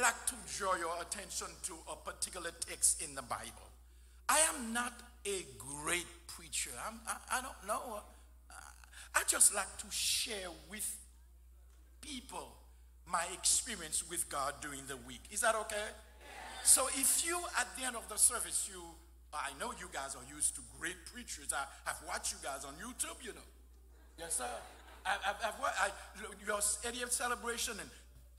like to draw your attention to a particular text in the Bible. I am not a great preacher. I'm, I, I don't know. I just like to share with people my experience with God during the week. Is that okay? So if you, at the end of the service, you, I know you guys are used to great preachers. I, have watched you guys on YouTube, you know. Yes, sir. I, I've, I've watched I, your 80th celebration and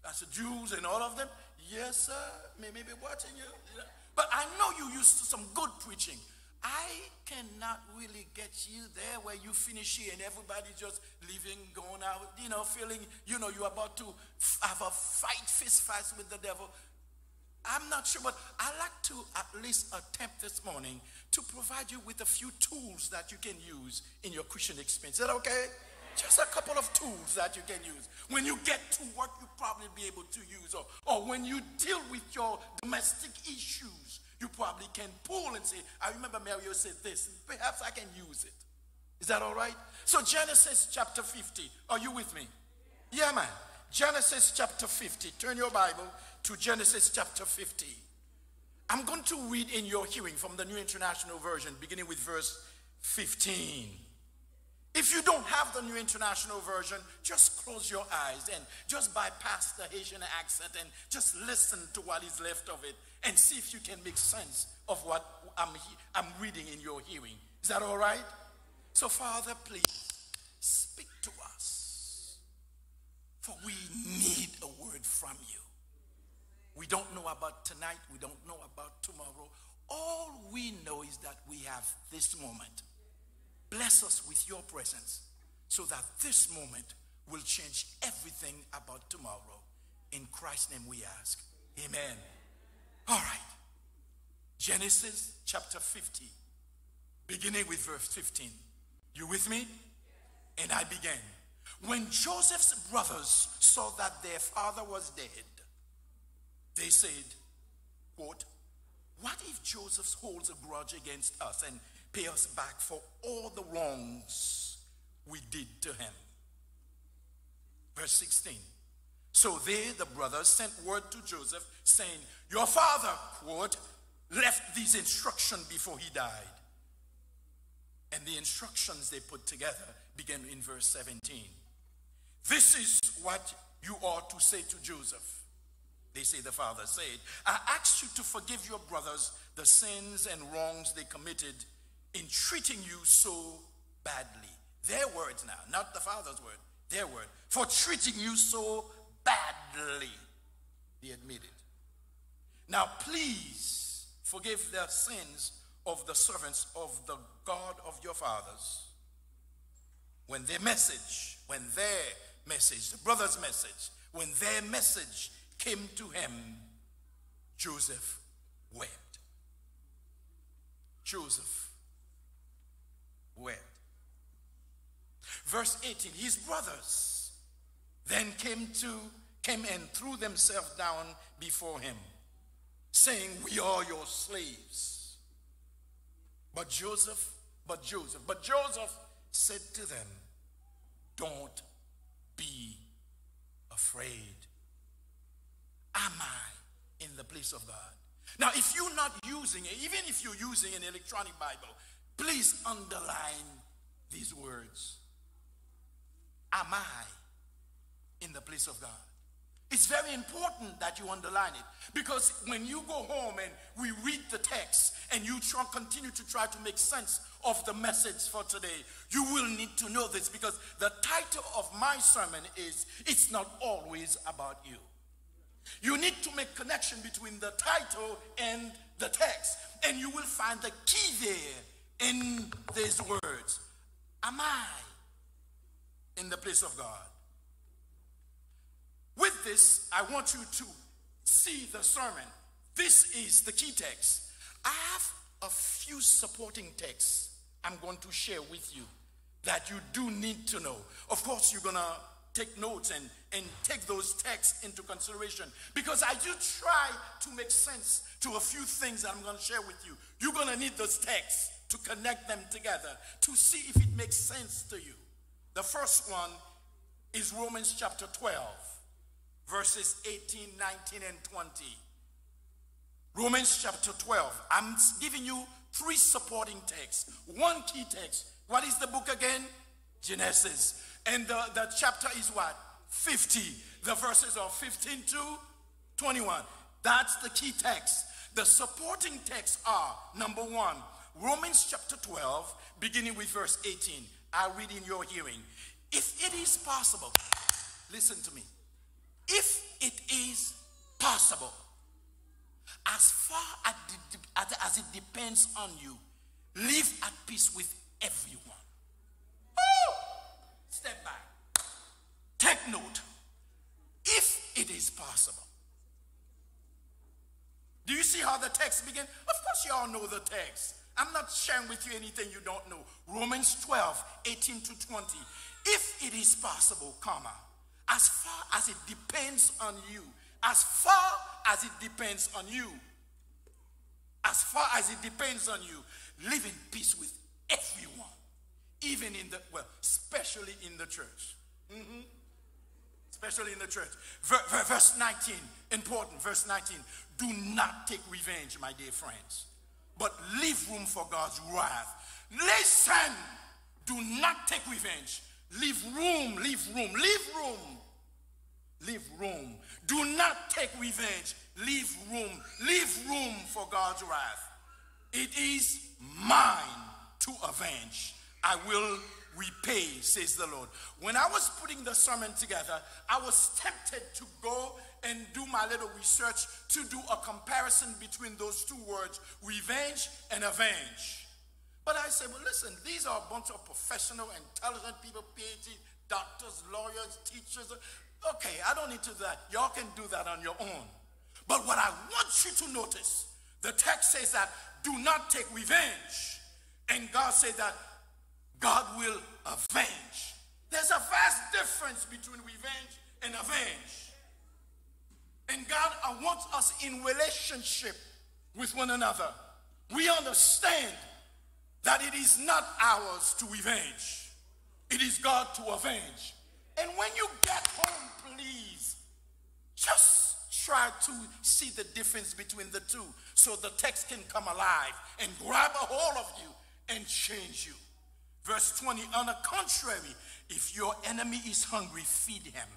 uh, as a Jews and all of them. Yes, sir. Maybe watching you. But I know you used to some good preaching. I cannot really get you there where you finish here and everybody just leaving, going out, you know, feeling, you know, you're about to have a fight, fist fight with the devil. I'm not sure, but I like to at least attempt this morning to provide you with a few tools that you can use in your Christian experience. Is that okay? Just a couple of tools that you can use. When you get to work, you probably be able to use, or, or when you deal with your domestic issues, you probably can pull and say, I remember Mario said this, perhaps I can use it. Is that all right? So, Genesis chapter 50. Are you with me? Yeah, man. Genesis chapter 50. Turn your Bible to Genesis chapter 50. I'm going to read in your hearing from the New International Version, beginning with verse 15. If you don't have the New International Version, just close your eyes and just bypass the Haitian accent and just listen to what is left of it and see if you can make sense of what I'm, I'm reading in your hearing. Is that all right? So, Father, please speak to us, for we need a word from you. We don't know about tonight, we don't know about tomorrow. All we know is that we have this moment. Bless us with your presence so that this moment will change everything about tomorrow. In Christ's name we ask. Amen. All right. Genesis chapter 50, beginning with verse 15. You with me? And I began. When Joseph's brothers saw that their father was dead, they said, quote, what if Joseph holds a grudge against us and pay us back for all the wrongs we did to him? Verse 16. So they, the brothers, sent word to Joseph saying, Your father, quote, left these instructions before he died. And the instructions they put together begin in verse 17. This is what you ought to say to Joseph. They say the father said, I ask you to forgive your brothers the sins and wrongs they committed in treating you so badly. Their words now, not the father's word, their word. For treating you so badly, they admitted. Now, please forgive the sins of the servants of the God of your fathers. When their message, when their message, the brother's message, when their message came to him, Joseph wept. Joseph wept. Verse 18 His brothers then came to came and threw themselves down before him, saying, We are your slaves. But Joseph, but Joseph, but Joseph said to them, Don't be afraid. Am I in the place of God? Now, if you're not using it, even if you're using an electronic Bible, please underline these words. Am I in the place of God? It's very important that you underline it because when you go home and we read the text and you try, continue to try to make sense of the message for today, you will need to know this because the title of my sermon is It's Not Always About You. You need to make connection between the title and the text, and you will find the key there in these words. Am I in the place of God? With this, I want you to see the sermon. This is the key text. I have a few supporting texts I'm going to share with you that you do need to know. Of course, you're going to take notes and, and take those texts into consideration because I do try to make sense to a few things that I'm going to share with you. You're going to need those texts to connect them together to see if it makes sense to you. The first one is Romans chapter 12 verses 18, 19, and 20. Romans chapter 12. I'm giving you three supporting texts. One key text. What is the book again? Genesis. And the, the chapter is what? 50. The verses are 15 to 21. That's the key text. The supporting texts are number one, Romans chapter 12, beginning with verse 18. I read in your hearing. If it is possible, listen to me. If it is possible, as far as, as it depends on you, live at peace with everyone. Oh! Step back. Take note. If it is possible. Do you see how the text begins? Of course, you all know the text. I'm not sharing with you anything you don't know. Romans 12, 18 to 20. If it is possible, comma, as far as it depends on you, as far as it depends on you, as far as it depends on you, live in peace with everyone, even in the, well, especially in the church. Mm-hmm. Especially in the church. verse 19, important, verse 19. Do not take revenge, my dear friends, but leave room for God's wrath. Listen, do not take revenge. Leave room, leave room, leave room. Leave room. Do not take revenge. Leave room. Leave room for God's wrath. It is mine to avenge. I will repay, says the Lord. When I was putting the sermon together, I was tempted to go and do my little research to do a comparison between those two words, revenge and avenge. But I said, well, listen, these are a bunch of professional, intelligent people, PhD, doctors, lawyers, teachers. Okay, I don't need to do that. Y'all can do that on your own. But what I want you to notice, the text says that do not take revenge. And God said that God will avenge. There's a vast difference between revenge and avenge. And God wants us in relationship with one another. We understand that it is not ours to revenge, it is God to avenge. And when you get home, please just try to see the difference between the two so the text can come alive and grab a hold of you and change you. Verse 20, on the contrary, if your enemy is hungry, feed him.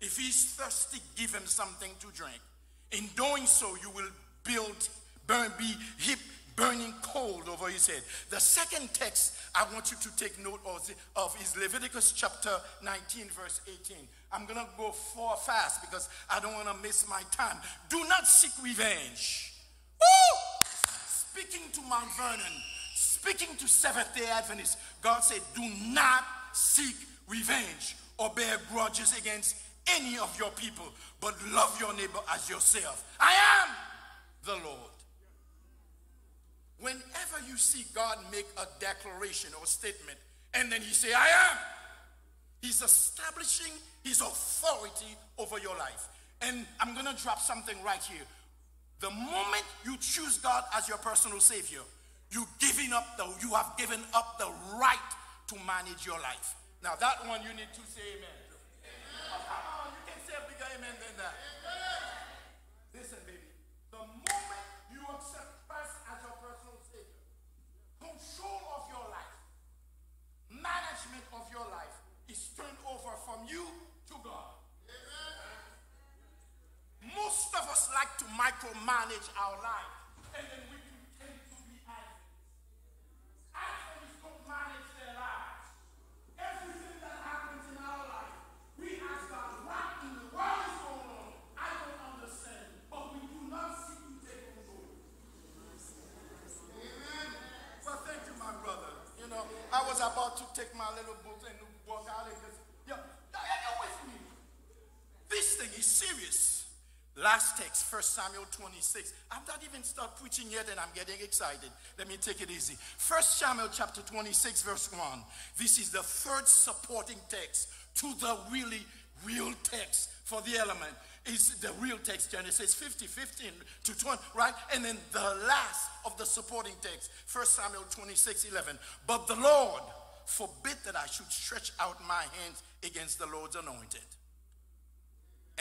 If he's thirsty, give him something to drink. In doing so, you will build, burn, be heap burning cold over his head. The second text I want you to take note of, of is Leviticus chapter 19, verse 18. I'm going to go far fast because I don't want to miss my time. Do not seek revenge. Woo! Speaking to Mount Vernon, speaking to Seventh day Adventists, God said, Do not seek revenge or bear grudges against any of your people, but love your neighbor as yourself. I am the Lord. Whenever you see God make a declaration or statement, and then he say, I am, he's establishing his authority over your life. And I'm going to drop something right here. The moment you choose God as your personal savior, you giving up the you have given up the right to manage your life. Now that one you need to say amen. amen. Amen than that. Listen, baby. The moment you accept Christ as your personal savior, control of your life, management of your life is turned over from you to God. Most of us like to micromanage our life, and then we tend to be advocates. Advocates don't manage their lives. Everything that happens in our life, we ask God, what in the world is going on? I don't understand, but we do not seek to take control. Amen. Well, thank you, my brother. You know, I was about to take my little book and walk out and just, yeah, you're with me. This thing is serious. Last text, 1 Samuel 26. I'm not even start preaching yet and I'm getting excited. Let me take it easy. 1 Samuel chapter 26, verse 1. This is the third supporting text to the really real text for the element. Is the real text, Genesis 50, 15 to 20, right? And then the last of the supporting text, 1 Samuel 26, 11. But the Lord forbid that I should stretch out my hands against the Lord's anointed.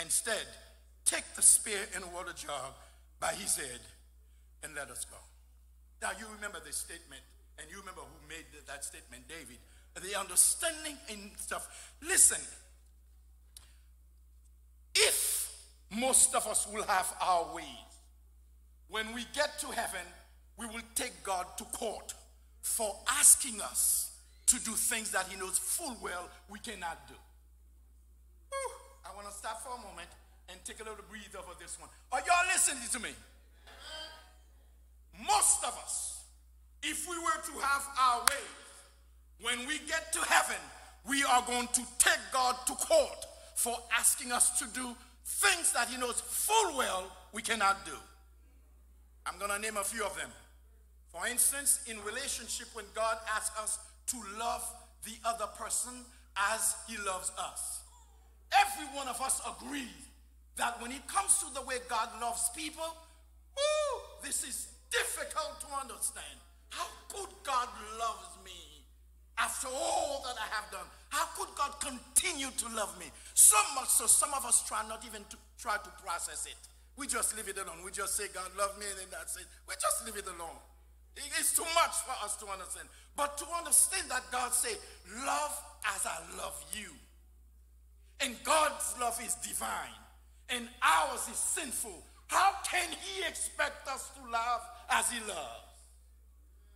Instead, take the spear and water jar by his head and let us go. Now, you remember this statement, and you remember who made that statement, David. The understanding and stuff. Listen, if most of us will have our ways, when we get to heaven, we will take God to court for asking us to do things that he knows full well we cannot do. Whew, I want to stop for a moment and take a little breathe over this one. Are y'all listening to me? Most of us, if we were to have our ways, when we get to heaven, we are going to take God to court for asking us to do things that He knows full well we cannot do. I'm going to name a few of them. For instance, in relationship, when God asks us to love the other person as He loves us, every one of us agrees that when it comes to the way God loves people, whoo, this is difficult to understand. How could God love me after all that I have done? How could God continue to love me? So much so some of us try not even to try to process it. We just leave it alone. We just say, God love me, and then that's it. We just leave it alone. It's too much for us to understand. But to understand that God say, love as I love you. And God's love is divine. And ours is sinful. How can he expect us to love as he loves?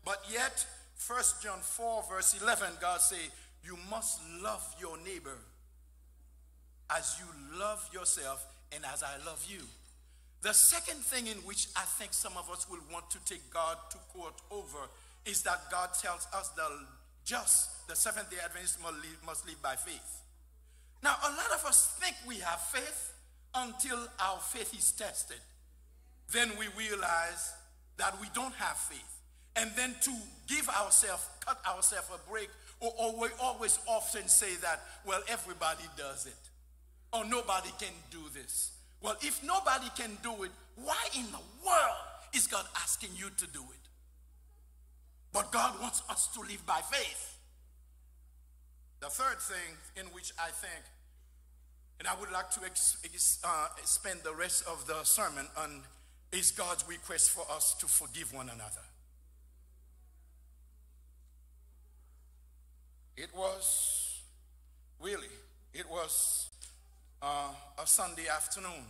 But yet, 1 John 4, verse 11, God say, you must love your neighbor as you love yourself and as I love you. The second thing in which I think some of us will want to take God to court over is that God tells us the just, the Seventh day Adventist must live, must live by faith. Now, a lot of us think we have faith until our faith is tested. Then we realize that we don't have faith. And then to give ourselves, cut ourselves a break, or, or we always often say that, well, everybody does it, or nobody can do this. Well, if nobody can do it, why in the world is God asking you to do it? But God wants us to live by faith. The third thing in which I think, and I would like to uh, spend the rest of the sermon on, is God's request for us to forgive one another. It was really, it was uh, a Sunday afternoon.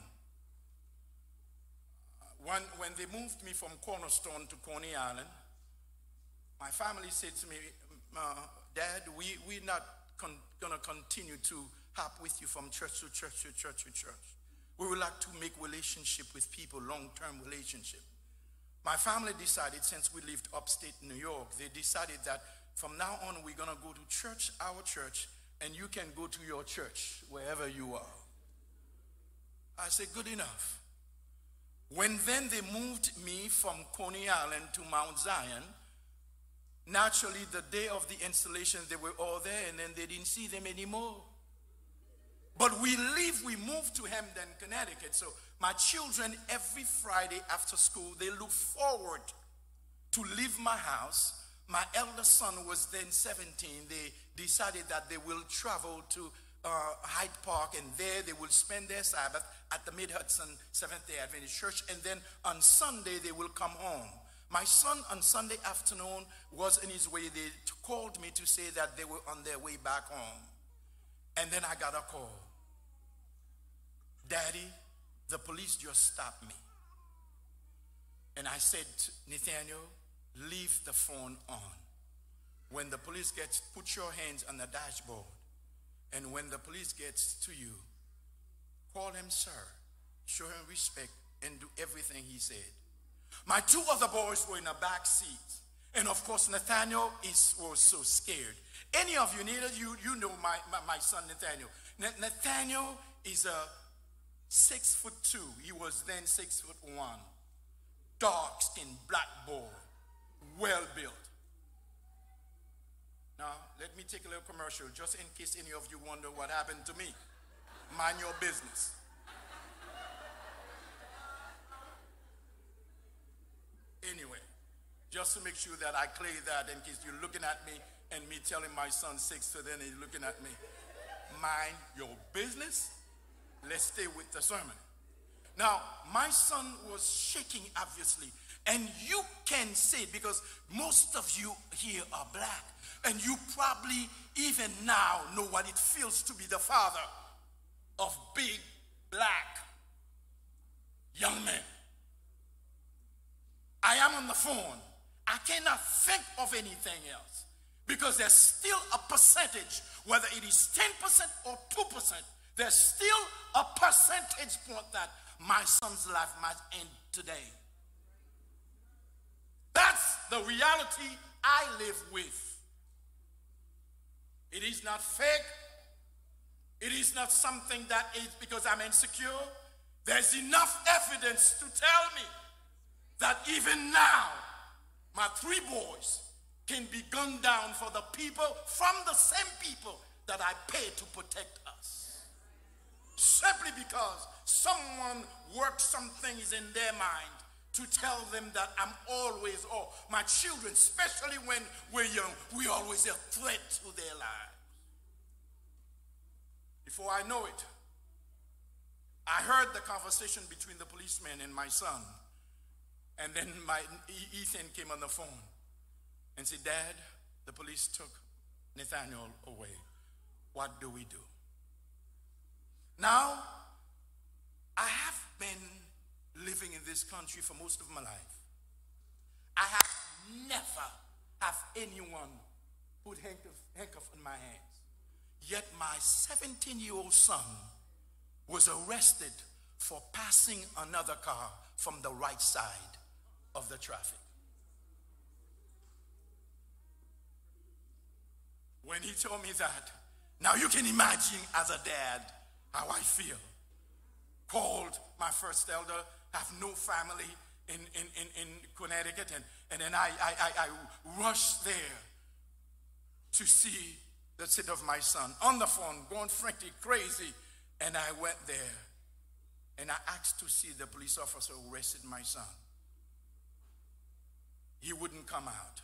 When, when they moved me from Cornerstone to Coney Island, my family said to me, uh, Dad, we, we're not going to continue to hop with you from church to church to church to church. We would like to make relationship with people, long-term relationship. My family decided, since we lived upstate New York, they decided that from now on we're going to go to church, our church, and you can go to your church wherever you are. I said, good enough. When then they moved me from Coney Island to Mount Zion, naturally the day of the installation they were all there and then they didn't see them anymore. But we leave, we move to Hamden, Connecticut. So my children, every Friday after school, they look forward to leave my house. My eldest son was then 17. They decided that they will travel to uh, Hyde Park, and there they will spend their Sabbath at the Mid Hudson Seventh day Adventist Church, and then on Sunday they will come home. My son on Sunday afternoon was in his way. They called me to say that they were on their way back home. And then I got a call Daddy, the police just stopped me. And I said, Nathaniel, leave the phone on. When the police gets, put your hands on the dashboard and when the police gets to you, call him sir, show him respect, and do everything he said. My two other boys were in the back seat. And of course, Nathaniel is, was so scared. Any of you, neither you, you know my, my, my son Nathaniel. Nathaniel is a six foot two. He was then six foot one. Dark skinned, black boy, well built. Now, let me take a little commercial just in case any of you wonder what happened to me. Mind your business. Anyway, just to make sure that I clear that in case you're looking at me and me telling my son six, so then he's looking at me. Mind your business. let's stay with the sermon. Now, my son was shaking, obviously, and you can say because most of you here are black, and you probably even now know what it feels to be the father of big black young men. I am on the phone. I cannot think of anything else because there's still a percentage, whether it is 10% or 2%, there's still a percentage point that my son's life might end today. That's the reality I live with. It is not fake. It is not something that is because I'm insecure. There's enough evidence to tell me that even now, my three boys can be gunned down for the people from the same people that I pay to protect us. Simply because someone worked some things in their mind to tell them that I'm always, or oh, my children, especially when we're young, we always a threat to their lives. Before I know it, I heard the conversation between the policeman and my son. And then my Ethan came on the phone and said, Dad, the police took Nathaniel away. What do we do? Now, I have been living in this country for most of my life. I have never have anyone put handcuff, handcuff in my hands. Yet my 17 year old son was arrested for passing another car from the right side of the traffic. When he told me that, now you can imagine as a dad how I feel. Called my first elder, have no family in, in, in, in Connecticut, and, and then I, I, I, I rushed there to see the seat of my son on the phone, going frantic, crazy. And I went there and I asked to see the police officer who arrested my son. He wouldn't come out.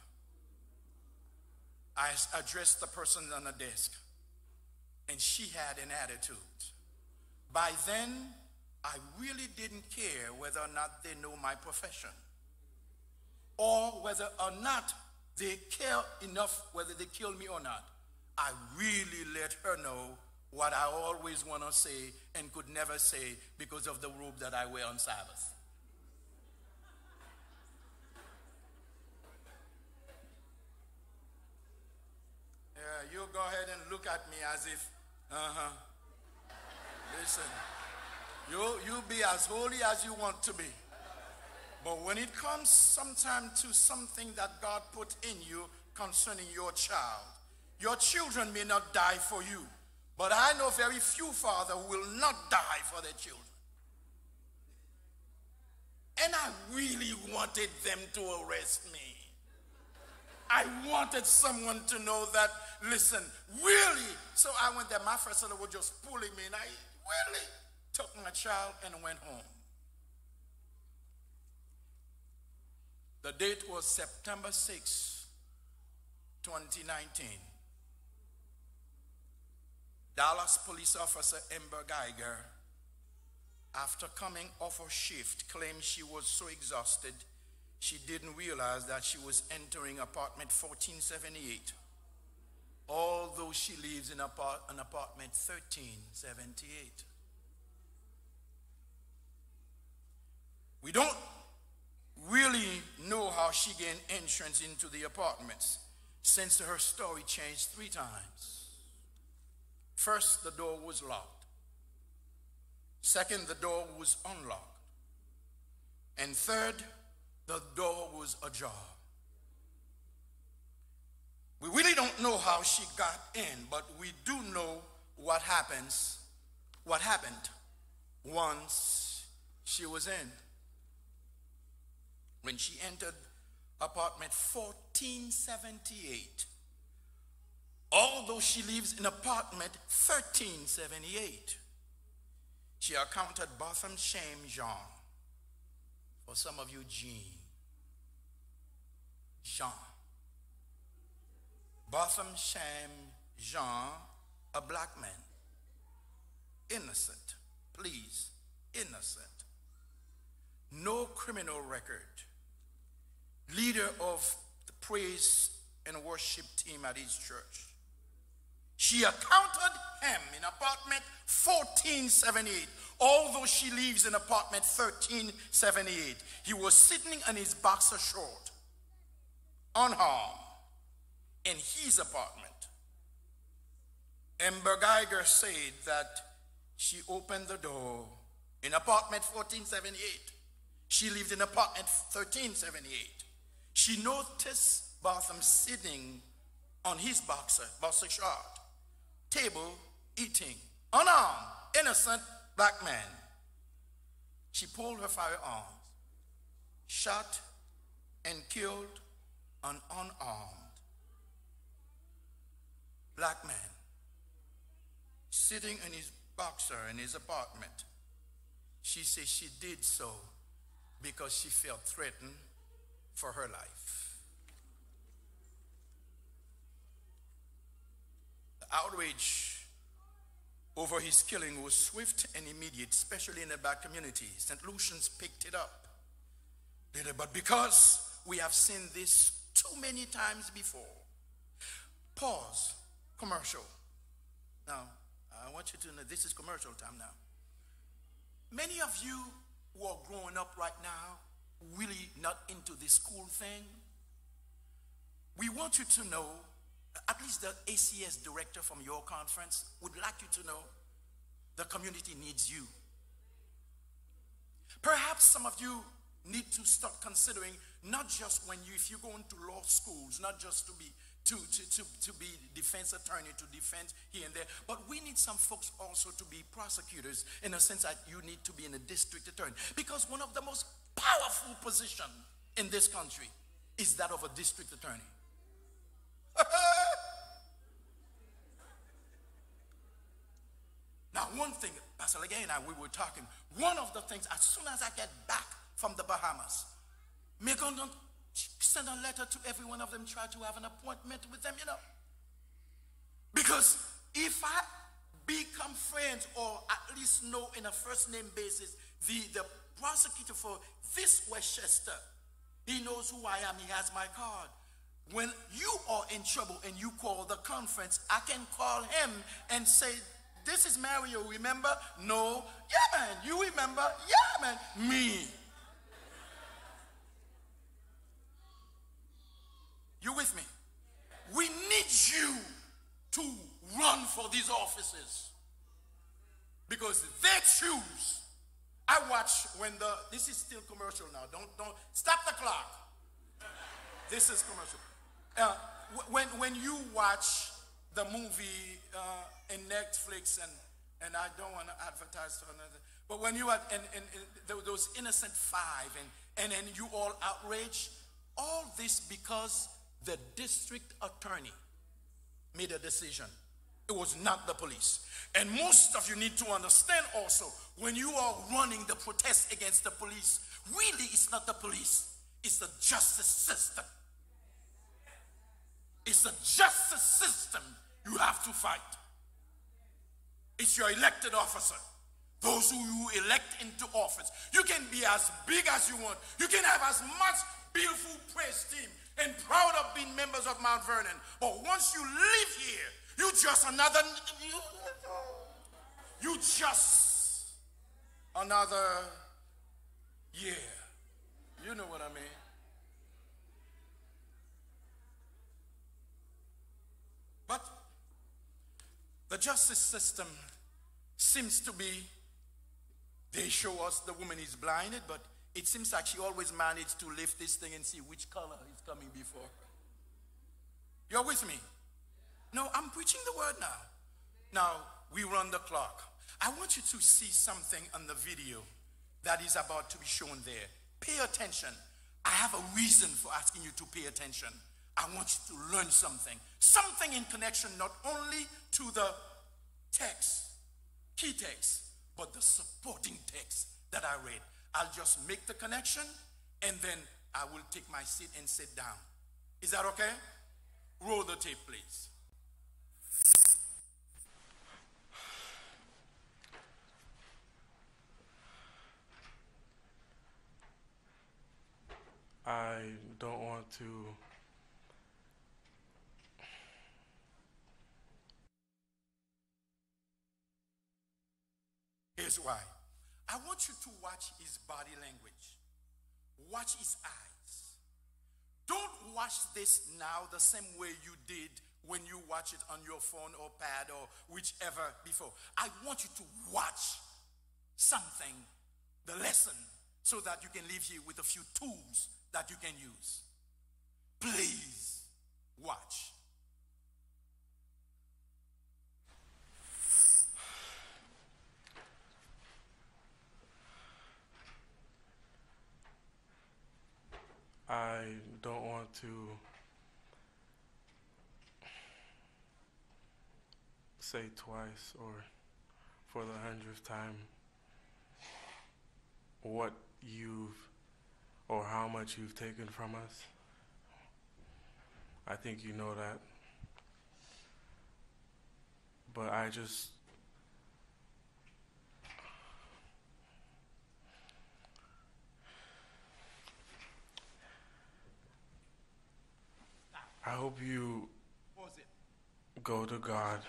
I addressed the person on the desk, and she had an attitude. By then, I really didn't care whether or not they know my profession, or whether or not they care enough whether they kill me or not. I really let her know what I always want to say and could never say because of the robe that I wear on Sabbath. Yeah, you go ahead and look at me as if, uh huh. Listen, you, you be as holy as you want to be. But when it comes sometime to something that God put in you concerning your child, your children may not die for you, but I know very few fathers who will not die for their children. And I really wanted them to arrest me. I wanted someone to know that, listen, really. So I went there. My first son was just pulling me, and I really took my child and went home. The date was September 6, 2019. Dallas police officer Amber Guyger, after coming off her shift, claimed she was so exhausted she didn't realize that she was entering apartment 1478, although she lives in an apartment 1378. We don't really know how she gained entrance into the apartments since her story changed three times. First, the door was locked. Second, the door was unlocked. And third, the door was ajar. We really don't know how she got in, but we do know what happens, what happened once she was in. When she entered apartment 1478, although she lives in apartment 1378, she encountered Botham Shem Jean. For some of you, Jean. Jean. Botham Shem Jean, a black man, innocent, Please, innocent. No criminal record. Leader of the praise and worship team at his church. She encountered him in apartment 1478. Although she lives in apartment 1378, he was sitting in his boxer short, unharmed, in his apartment. Amber Guyger said that she opened the door in apartment 1478. She lived in apartment 1378. She noticed Botham sitting on his boxer, boxer short, table, eating, unarmed, innocent black man. She pulled her firearms, shot and killed an unarmed black man sitting in his boxer in his apartment. She says she did so because she felt threatened for her life. The outrage over his killing was swift and immediate, especially in the black community. St. Lucians picked it up. But because we have seen this too many times before, pause, commercial. Now, I want you to know this is commercial time now. Many of you who are growing up right now, really not into this school thing, we want you to know, at least the ACS director from your conference would like you to know the community needs you. Perhaps some of you need to start considering not just when you, if you go into law schools, not just to be to, to, to, to be defense attorney, to defend here and there. But we need some folks also to be prosecutors in a sense that you need to be in a district attorney. Because one of the most powerful positions in this country is that of a district attorney. now, one thing, Pastor Legay and I, we were talking, one of the things, as soon as I get back from the Bahamas, make going send a letter to every one of them, try to have an appointment with them, you know. Because if I become friends or at least know in a first name basis the, the prosecutor for this Westchester, he knows who I am, he has my card. When you are in trouble and you call the conference, I can call him and say, This is Mario, remember? No. Yeah, man. You remember? Yeah, man. Me. You with me? We need you to run for these offices because they choose. I watch when the this is still commercial now. Don't don't stop the clock. This is commercial. Uh, when when you watch the movie uh, in Netflix and and I don't want to advertise for another, but when you are and, and, and those innocent five and and then you all outraged, all this because the district attorney made a decision. It was not the police. And most of you need to understand also when you are running the protest against the police, really it's not the police, it's the justice system. It's the justice system you have to fight. It's your elected officer. Those who you elect into office. You can be as big as you want. You can have as much beautiful praise team and proud of being members of Mount Vernon. But once you live here, you just another, you, you just another year. You know what I mean. But the justice system seems to be, they show us the woman is blinded, but it seems like she always managed to lift this thing and see which color is coming before her. You're with me? No, I'm preaching the word now. Now, we run the clock. I want you to see something on the video that is about to be shown there. Pay attention. I have a reason for asking you to pay attention. I want you to learn something. Something in connection not only to the text, key text, but the supporting text that I read. I'll just make the connection and then I will take my seat and sit down. Is that okay? Roll the tape, please. I don't want to Here's why. I want you to watch his body language. Watch his eyes. Don't watch this now the same way you did when you watch it on your phone or pad or whichever before. I want you to watch something, the lesson, so that you can leave here with a few tools that you can use. Please watch. I don't want to say twice or for the hundredth time what you've or how much you've taken from us. I think you know that. But I just I hope you go to God.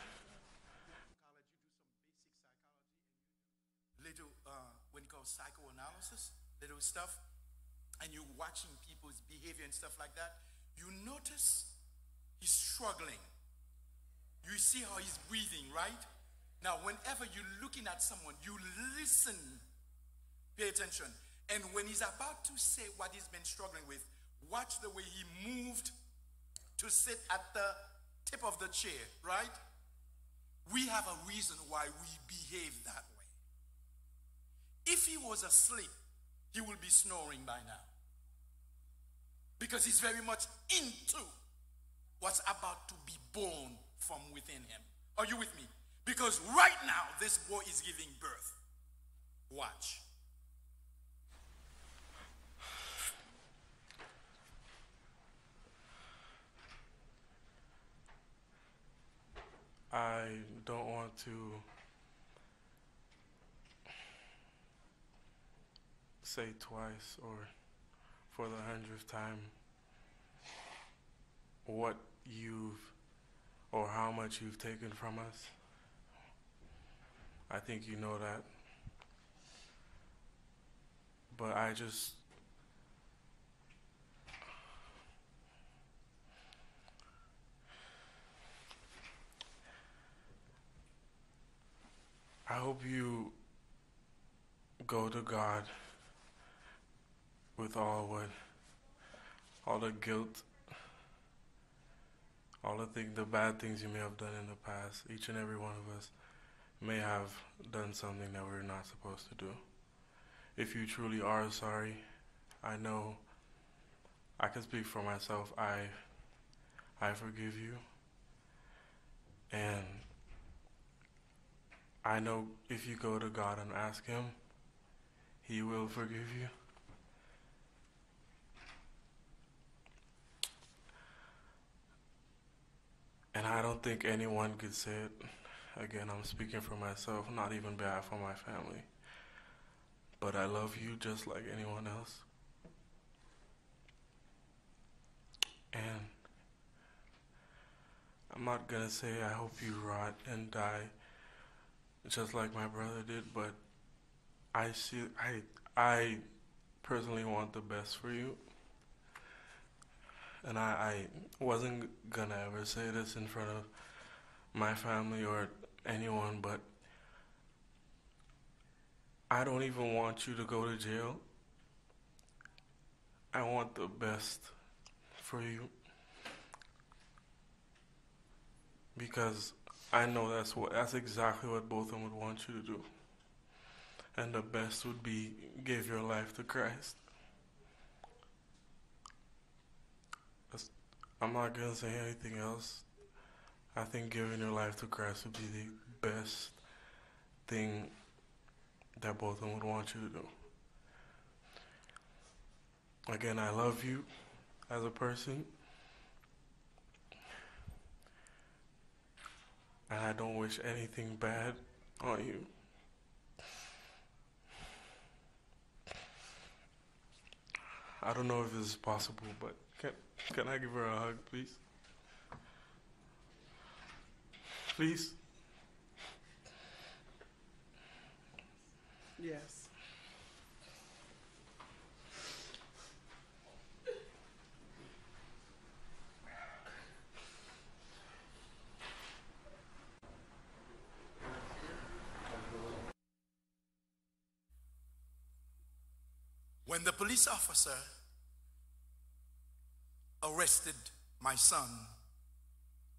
little uh, when you call psychoanalysis, little stuff, and you're watching people's behavior and stuff like that, you notice he's struggling. You see how he's breathing, right? Now, whenever you're looking at someone, you listen, pay attention. And when he's about to say what he's been struggling with, watch the way he moved to sit at the tip of the chair, right? We have a reason why we behave that way. If he was asleep, he would be snoring by now. Because he's very much into what's about to be born from within him. Are you with me? Because right now, this boy is giving birth. Watch. I don't want to say twice or for the hundredth time what you've or how much you've taken from us. I think you know that. But I just I hope you go to God with all what, all the guilt, all the thing, the bad things you may have done in the past. Each and every one of us may have done something that we're not supposed to do. If you truly are sorry, I know I can speak for myself. I I forgive you. And I know if you go to God and ask Him, He will forgive you. Don't think anyone could say it. Again, I'm speaking for myself, not even bad for my family. But I love you just like anyone else. And I'm not gonna say I hope you rot and die just like my brother did, but I see I I personally want the best for you. And I, I wasn't gonna ever say this in front of my family or anyone, but I don't even want you to go to jail. I want the best for you. Because I know that's what that's exactly what Botham would want you to do. And the best would be give your life to Christ. I'm not gonna say anything else. I think giving your life to Christ would be the best thing that Botham would want you to do. Again, I love you as a person. And I don't wish anything bad on you. I don't know if this is possible, but can, can I give her a hug, please? Please? Yes. When the police officer arrested my son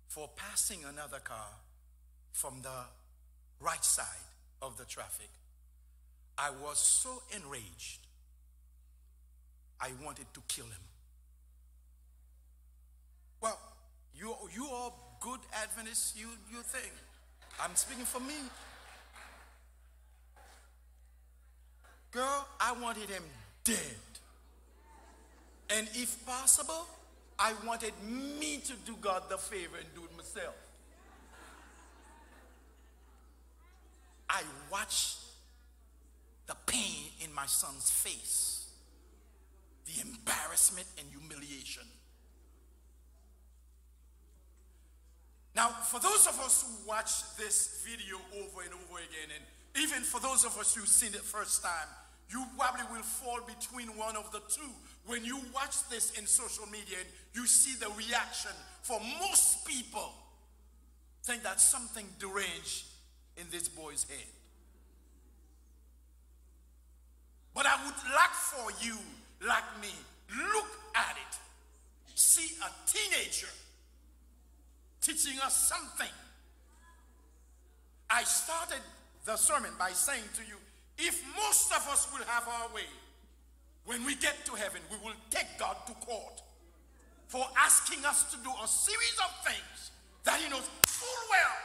for passing another car from the right side of the traffic, I was so enraged, I wanted to kill him. Well, you, you are good Adventists, you, you think. I'm speaking for me. Girl, I wanted him dead. And if possible, I wanted me to do God the favor and do it myself. I watched the pain in my son's face, the embarrassment and humiliation. Now, for those of us who watch this video over and over again, and even for those of us who've seen it first time, you probably will fall between one of the two. When you watch this in social media and you see the reaction for most people think that something deranged in this boy's head. But I would like for you, like me, look at it. See a teenager teaching us something. I started the sermon by saying to you, if most of us will have our way, when we get to heaven, we will take God to court for asking us to do a series of things that He knows full well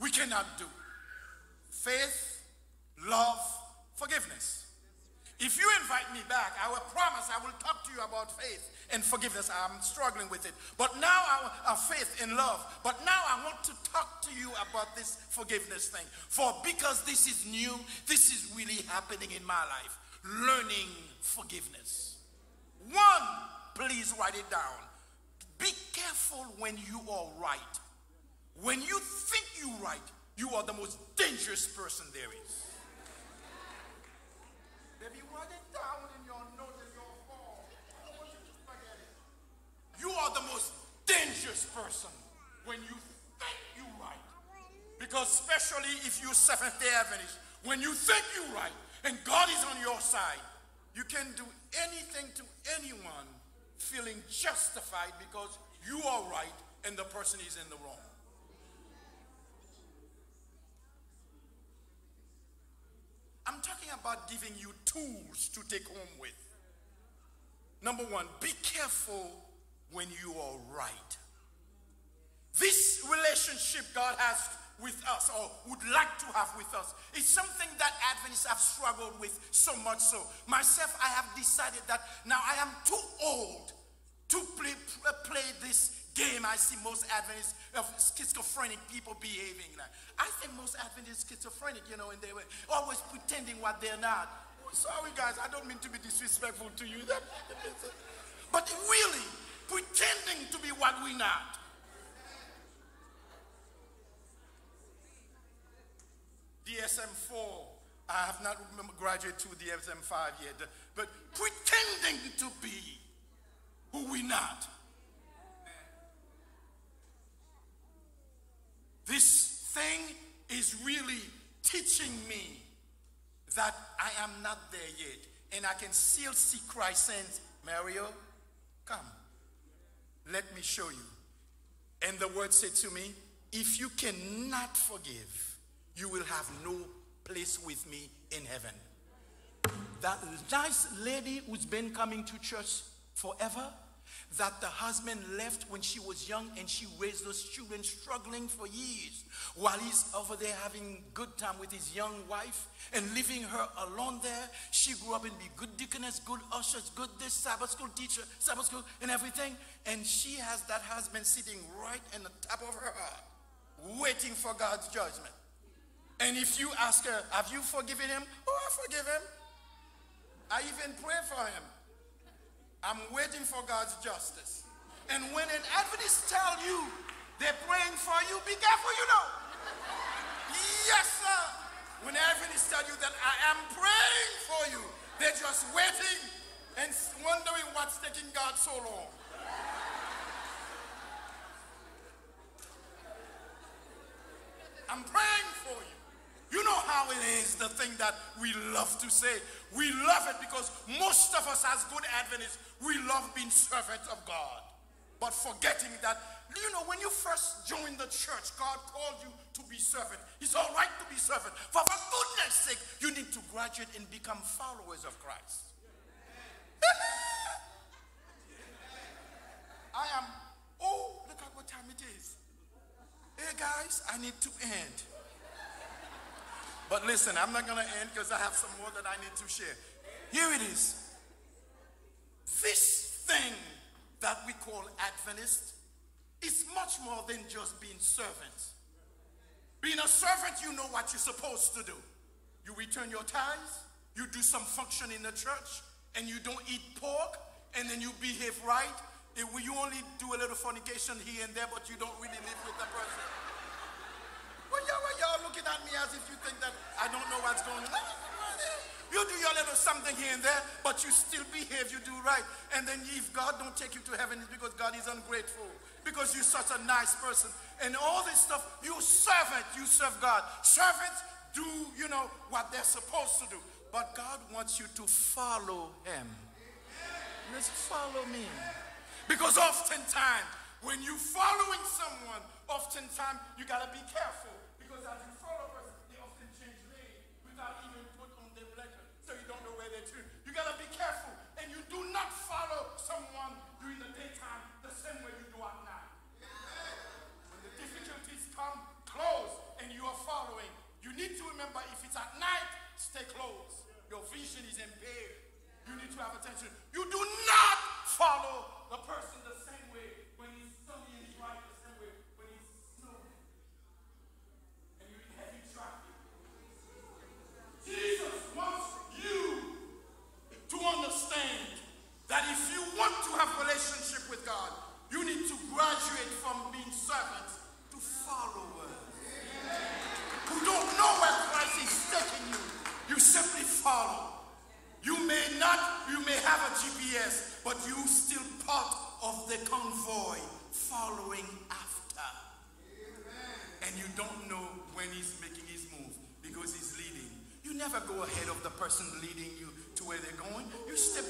we cannot do faith, love, forgiveness. If you invite me back, I will promise I will talk to you about faith and forgiveness. I'm struggling with it. But now I have uh, faith and love. But now I want to talk to you about this forgiveness thing. For because this is new, this is really happening in my life. Learning forgiveness. One, please write it down. Be careful when you are right. When you think you're right, you are the most dangerous person there is. If you write it down in your note in your phone, I want you to forget it. You are the most dangerous person when you think you're right. Because especially if you're Seventh-day Adventist, when you think you're right and God is on your side, you can do anything to anyone feeling justified because you are right and the person is in the wrong. I'm talking about giving you tools to take home with. Number one, be careful when you are right. This relationship God has with us or would like to have with us It's something that Adventists have struggled with so much so. Myself, I have decided that now I am too old to play, play this game I see most Adventists of schizophrenic people behaving like. I think most Adventists schizophrenic, you know, and they were always pretending what they're not. Oh, sorry, guys, I don't mean to be disrespectful to you. But really, pretending to be what we're not. DSM 4. I have not graduated to DSM 5 yet, but pretending to be who we're not. This thing is really teaching me that I am not there yet. And I can still see Christ saying, Mario, come, let me show you. And the word said to me, if you cannot forgive, you will have no place with me in heaven. That nice lady who's been coming to church forever, that the husband left when she was young and she raised those children struggling for years while he's over there having good time with his young wife and leaving her alone there. She grew up and be good deaconess good ushers good this sabbath school teacher sabbath school and everything. And she has that husband sitting right in the top of her heart waiting for god's judgment and if you ask her have you forgiven him oh i forgive him i even pray for him I'm waiting for God's justice. And when an Adventist tell you they're praying for you, be careful, you know. Yes, sir. When Adventists tell you that I am praying for you, they're just waiting and wondering what's taking God so long. I'm praying for you. You know how it is, the thing that we love to say. We love it because most of us, as good Adventists, we love being servants of God. But forgetting that, you know, when you first joined the church, God called you to be servant. It's all right to be servant. For for goodness sake, you need to graduate and become followers of Christ. I am, oh, look at what time it is. Hey guys, I need to end. But listen, I'm not going to end because I have some more that I need to share. Here it is. This thing that we call Adventist is much more than just being servants. Being a servant, you know what you're supposed to do. You return your tithes, you do some function in the church, and you don't eat pork, and then you behave right. You only do a little fornication here and there, but you don't really live with the person. Well, y'all, y'all looking at me as if you think that I don't know what's going on. You do your little something here and there, but you still behave, you do right. And then if God don't take you to heaven, it's because God is ungrateful. Because you're such a nice person. And all this stuff, you servant, you serve God. Servants do, you know, what they're supposed to do. But God wants you to follow him. Let's follow me. Because oftentimes, when you're following someone, oftentimes you gotta be careful because as you follow us, they often change lane without even put on their blinker, so you don't know where You gotta be careful, and you do not follow someone during the daytime the same way you do at night. When the difficulties come close and you are following, you need to remember if it's at night, stay close. Your vision is impaired. You need to have attention. You do not follow the person the same way when he's sunny and bright the same way when he's snowing. And you're in heavy traffic. Jesus wants you to understand that if you want to have relationship with God, you need to graduate from being servants to followers. Who don't know where Christ is taking you. You simply follow. You may not, you may have a GPS, but you still part of the convoy following after. And you don't know when he's making his move because he's leading. You never go ahead of the person leading you to where they're going. You step.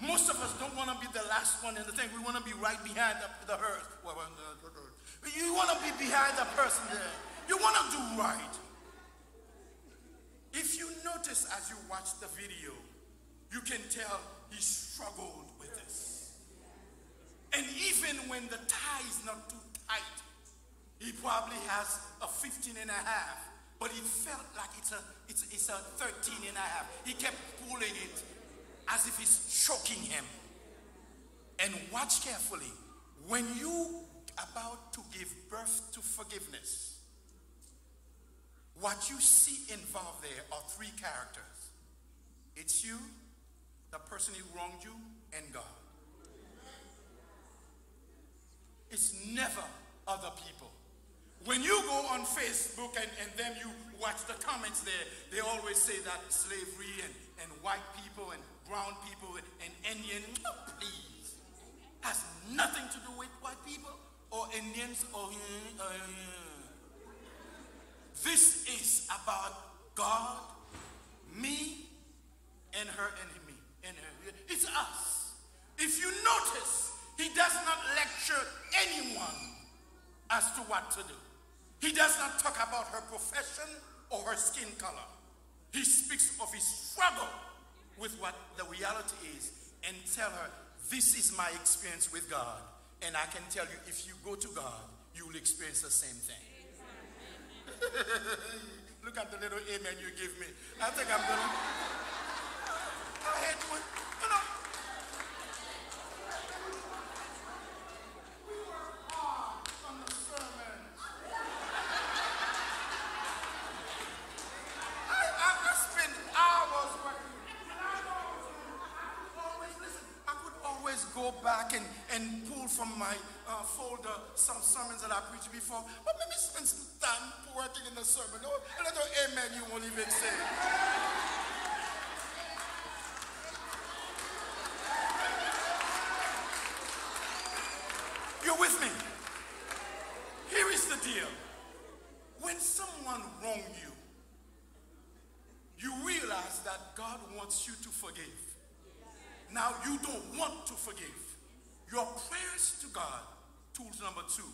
Most of us don't want to be the last one in the thing. We want to be right behind the, the hearse. You want to be behind the person there. You want to do right. If you notice as you watch the video, you can tell he struggled with this. And even when the tie is not too tight, he probably has a 15 and a half, but it felt like it's a, it's, it's a 13 and a half. He kept pulling it as if it's choking him. And watch carefully. When you about to give birth to forgiveness, what you see involved there are three characters it's you, the person who wronged you, and God. It's never other people. When you go on Facebook and, and then you watch the comments there, they always say that slavery and, and white people and brown people and Indian, oh, please, has nothing to do with white people or Indians or. Uh, this is about God, me, and her me. And her. It's us. If you notice, he does not lecture anyone as to what to do. He does not talk about her profession or her skin color. He speaks of his struggle with what the reality is and tell her, this is my experience with God. And I can tell you, if you go to God, you will experience the same thing. Look at the little amen you give me. I think I'm gonna. I hate you know. We work hard on the sermon. I, I, I spend hours working. And I always, I always listen. go back and, and pull from my uh, folder some sermons that I preached before. But maybe spend some time working in the sermon. Oh, a little amen you won't even say. You're with me. Here is the deal. When someone wrong you, you realize that God wants you to forgive. Now you don't want to forgive. Your prayers to God, tools number two.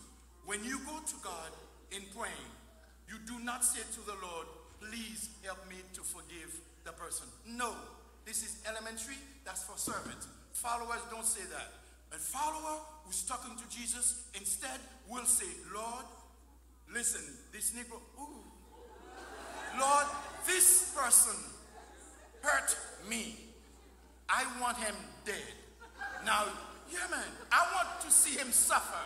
When you go to God in praying, you do not say to the Lord, please help me to forgive the person. No, this is elementary, that's for servants. Followers don't say that. A follower who's talking to Jesus instead will say, Lord, listen, this Negro, ooh, Lord, this person hurt me. I want him dead. Now, yeah, man, I want to see him suffer.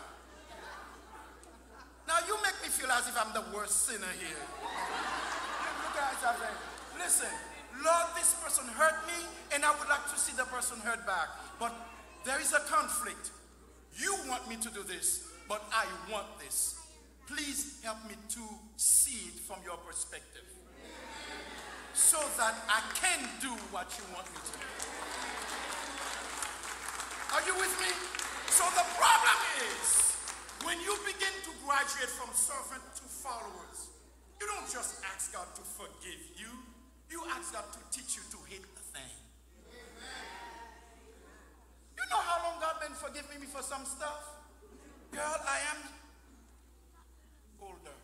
Now, you make me feel as if I'm the worst sinner here. You guys are there. Listen, Lord, this person hurt me, and I would like to see the person hurt back. But there is a conflict. You want me to do this, but I want this. Please help me to see it from your perspective so that I can do what you want me to do. Are you with me? So the problem is when you begin to graduate from servant to followers, you don't just ask God to forgive you, you ask God to teach you to hate the thing. You know how long God been forgiving me for some stuff? Girl, I am older.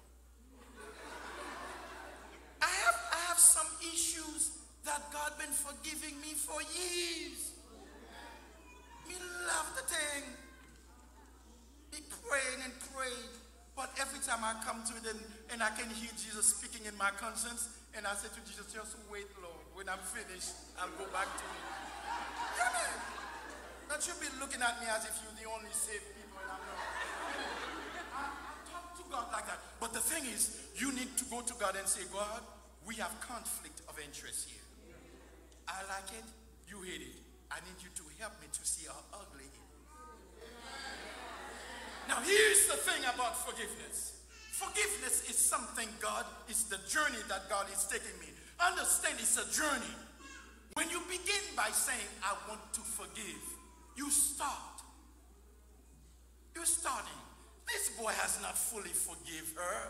I have I have some issues that God been forgiving me for years. Me love the thing. Be praying and praying. But every time I come to it and, and I can hear Jesus speaking in my conscience, and I say to Jesus, just wait, Lord. When I'm finished, I'll go back to it. Man. That you be looking at me as if you're the only saved people and I'm not. I talk to God like that. But the thing is, you need to go to God and say, God, we have conflict of interest here. I like it, you hate it. I need you to help me to see how ugly it is. Now, here's the thing about forgiveness forgiveness is something God, is the journey that God is taking me. Understand it's a journey. When you begin by saying, I want to forgive, you start. You're starting. This boy has not fully forgive her.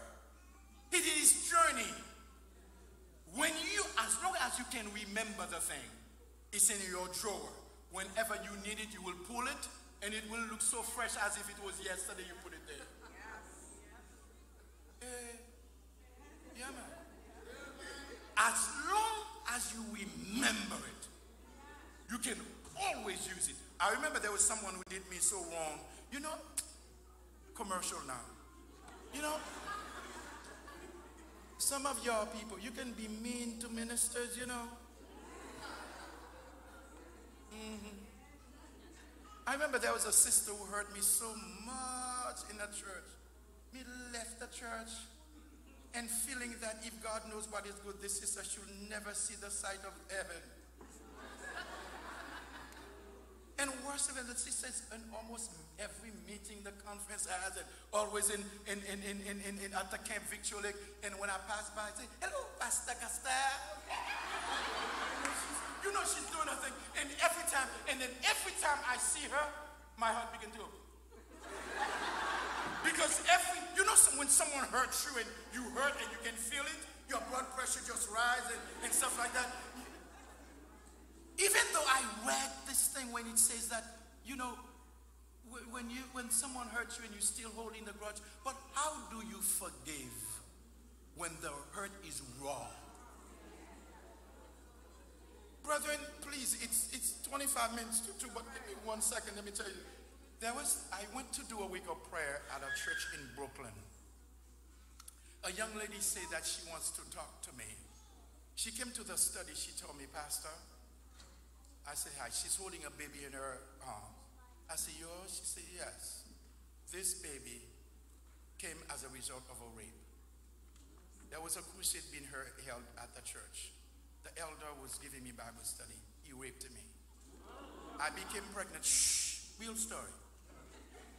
It is his journey. When you, as long as you can remember the thing, it's in your drawer. Whenever you need it, you will pull it, and it will look so fresh as if it was yesterday you put it there. Eh, yeah, man. As long as you remember it, you can always use it. I remember there was someone who did me so wrong. You know, commercial now. You know, some of your people, you can be mean to ministers, you know. Mm-hmm. I remember there was a sister who hurt me so much in the church. Me left the church and feeling that if God knows what is good, this sister should never see the sight of heaven. And worse than that, she says in almost every meeting, the conference I had, always in, in, in, in, in, in, in at the Camp Victory Lake, and when I pass by, I say, hello, Pastor Gaston. You know she's doing her thing. And every time, and then every time I see her, my heart begins to because every, you know, when someone hurts you and you hurt and you can feel it, your blood pressure just rises and, and stuff like that. Even though I read this thing when it says that, you know, when you when someone hurts you and you're still holding the grudge, but how do you forgive when the hurt is raw? Brethren, please, it's it's 25 minutes to two, but give me one second, let me tell you. There was I went to do a week of prayer at a church in Brooklyn. A young lady said that she wants to talk to me. She came to the study, she told me, Pastor, I said, hi. She's holding a baby in her arm. I said, yours? She said, yes. This baby came as a result of a rape. There was a crusade being held at the church. The elder was giving me Bible study. He raped me. I became pregnant. Shh. Real story.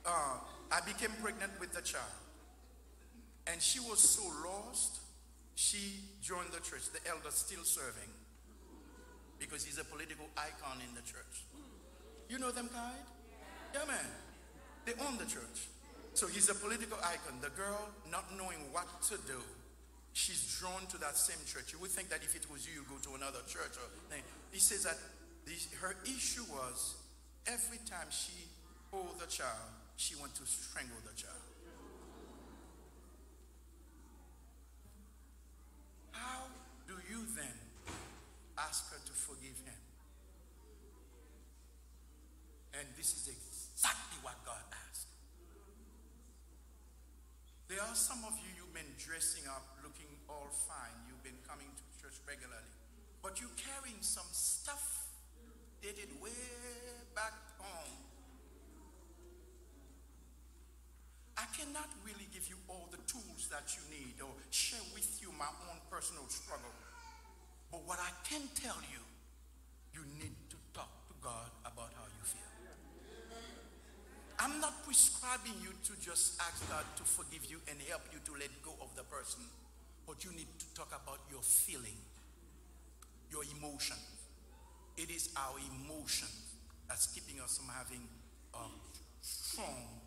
Uh, I became pregnant with the child. And she was so lost, she joined the church, the elder still serving. Because he's a political icon in the church. You know them, guys? Yeah, man. They own the church. So he's a political icon. The girl, not knowing what to do, she's drawn to that same church. You would think that if it was you, you go to another church. Or he says that the, her issue was every time she hold the child, she want to strangle the child. How do you then ask her to forgive him? And this is exactly what God asked. There are some of you, been dressing up, looking all fine. You've been coming to church regularly. But you're carrying some stuff dated way back home. I cannot really give you all the tools that you need or share with you my own personal struggle. But what I can tell you, you need to talk to God about how you feel. I'm not prescribing you to just ask God to forgive you and help you to let go of the person, but you need to talk about your feeling, your emotion. It is our emotion that's keeping us from having a strong,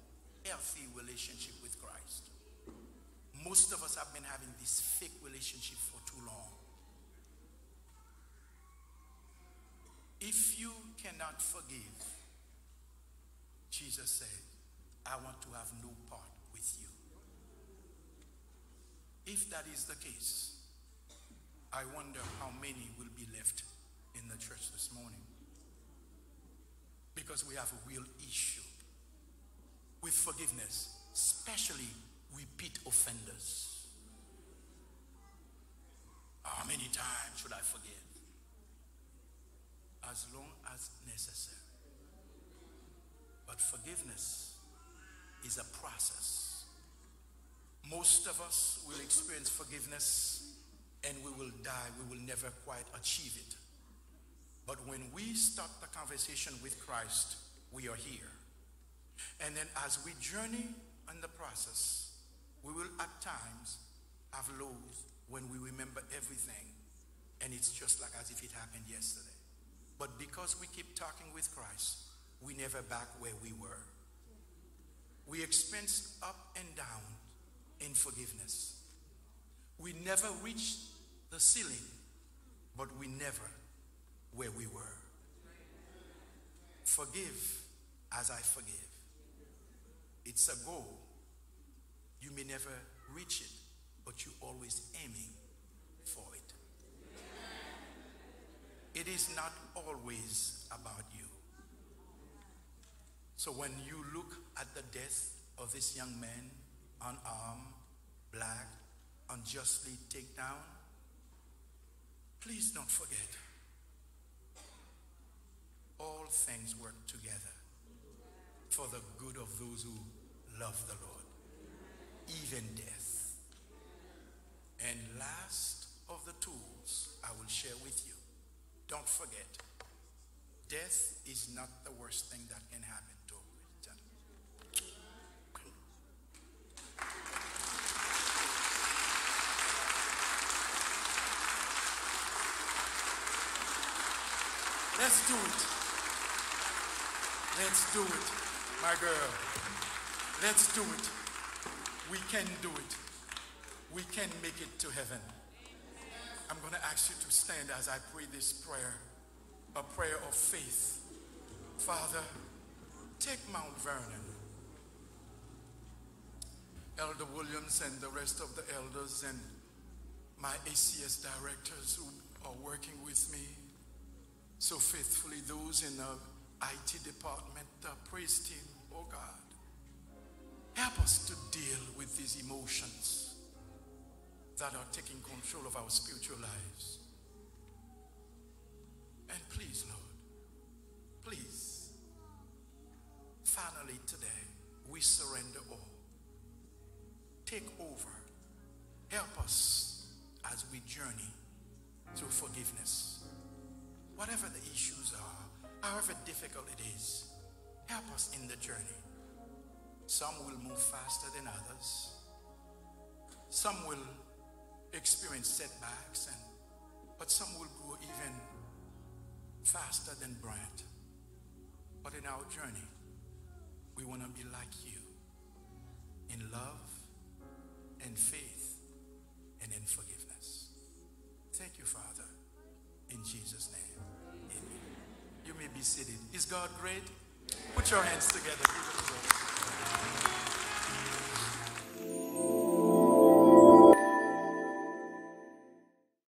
healthy relationship with Christ. Most of us have been having this fake relationship for too long. If you cannot forgive, Jesus said, I want to have no part with you. If that is the case, I wonder how many will be left in the church this morning. Because we have a real issue with forgiveness, especially repeat offenders. How many times should I forgive? As long as necessary. But forgiveness is a process. Most of us will experience forgiveness and we will die. We will never quite achieve it. But when we start the conversation with Christ, we are here. And then as we journey in the process, we will at times have lows when we remember everything and it's just like as if it happened yesterday. But because we keep talking with Christ, we never back where we were. We experience up and down in forgiveness. We never reach the ceiling, but we never where we were. Forgive as I forgive. It's a goal. You may never reach it, but you're always aiming for it. It is not always about you. So when you look at the death of this young man, unarmed, black, unjustly taken down, please don't forget. All things work together for the good of those who love the Lord, even death. And last of the tools I will share with you, don't forget, death is not the worst thing that can happen Let's do it. Let's do it, my girl. Let's do it. We can do it. We can make it to heaven. I'm going to ask you to stand as I pray this prayer, a prayer of faith. Father, take Mount Vernon. Elder Williams and the rest of the elders and my ACS directors who are working with me so faithfully, those in the IT department, the praise team, oh God, help us to deal with these emotions that are taking control of our spiritual lives. And please, Lord, please, finally today, we surrender all. Take over. Help us as we journey through forgiveness whatever the issues are, however difficult it is, Help us in the journey. Some will move faster than others. Some will experience setbacks, and, but some will go even faster than Brent. But in our journey, we want to be like you in love and faith and in forgiveness. Thank you, Father. In Jesus' name. You may be seated. Is God great? Put your hands together.